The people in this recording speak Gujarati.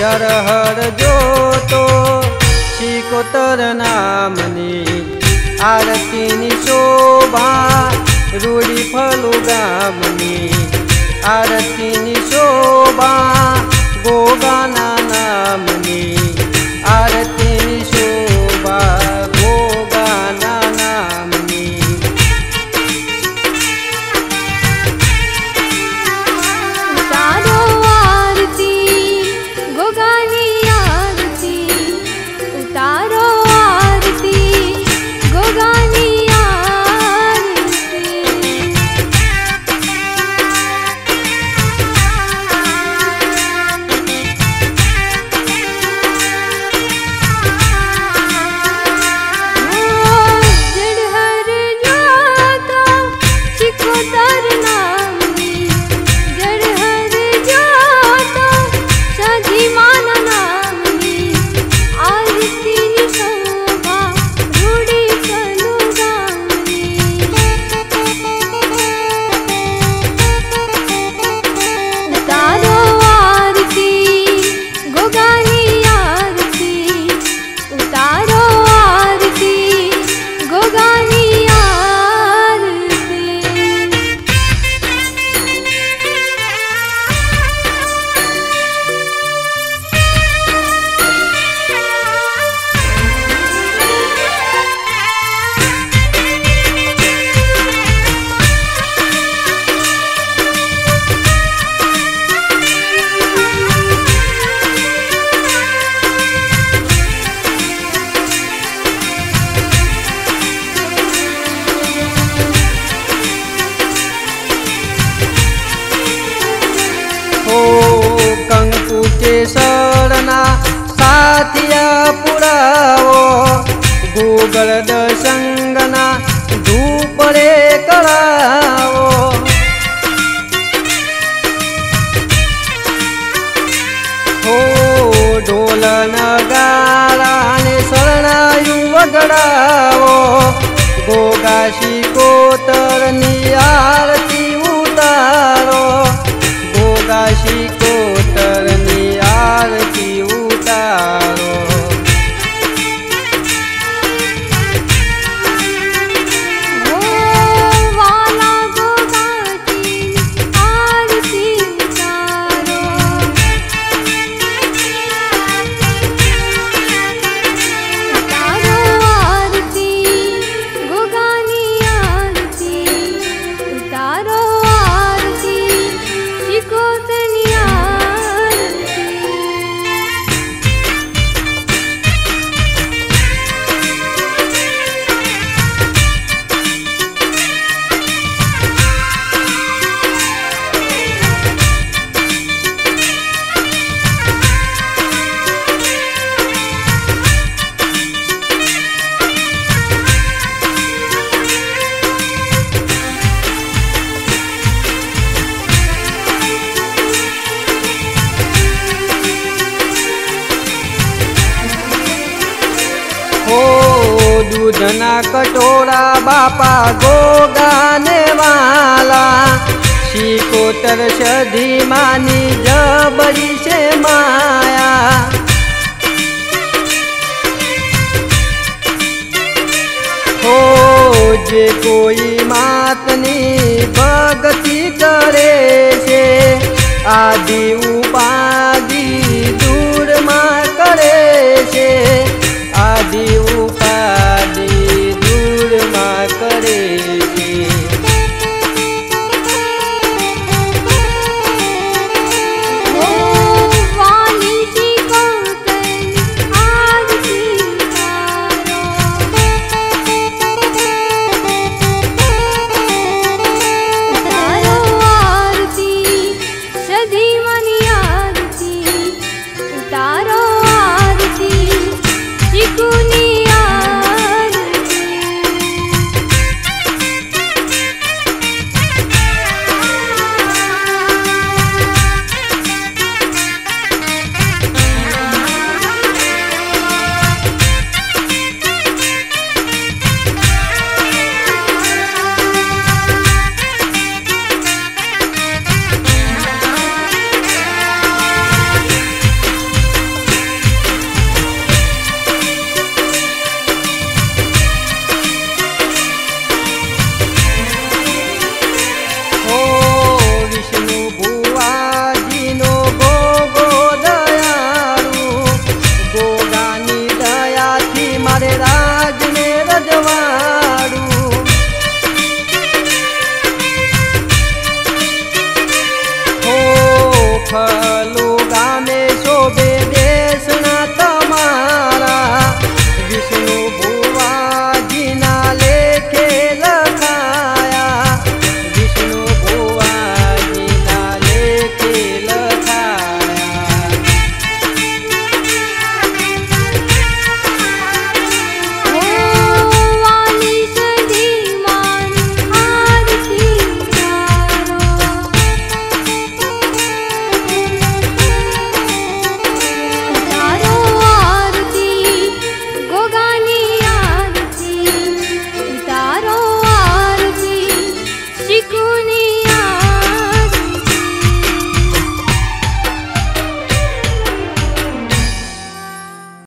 હર હર જોતો શિકોતર નામની આરતીની શોભા રૂડી ફલુ ગામની આરતીની શોભા ગોગાના ગૂગળ દસંગના ધૂપડે કળાવો. હો ઢોલ નગારાને શરણાયું વગડાવો. ગોગાશી કોતરની આરતી દૂધના કટોરા બાપા ગોગાને વાલા. શીકોતર સધી માની જબરી છે માયા. હો, જે કોઈ માતની પડે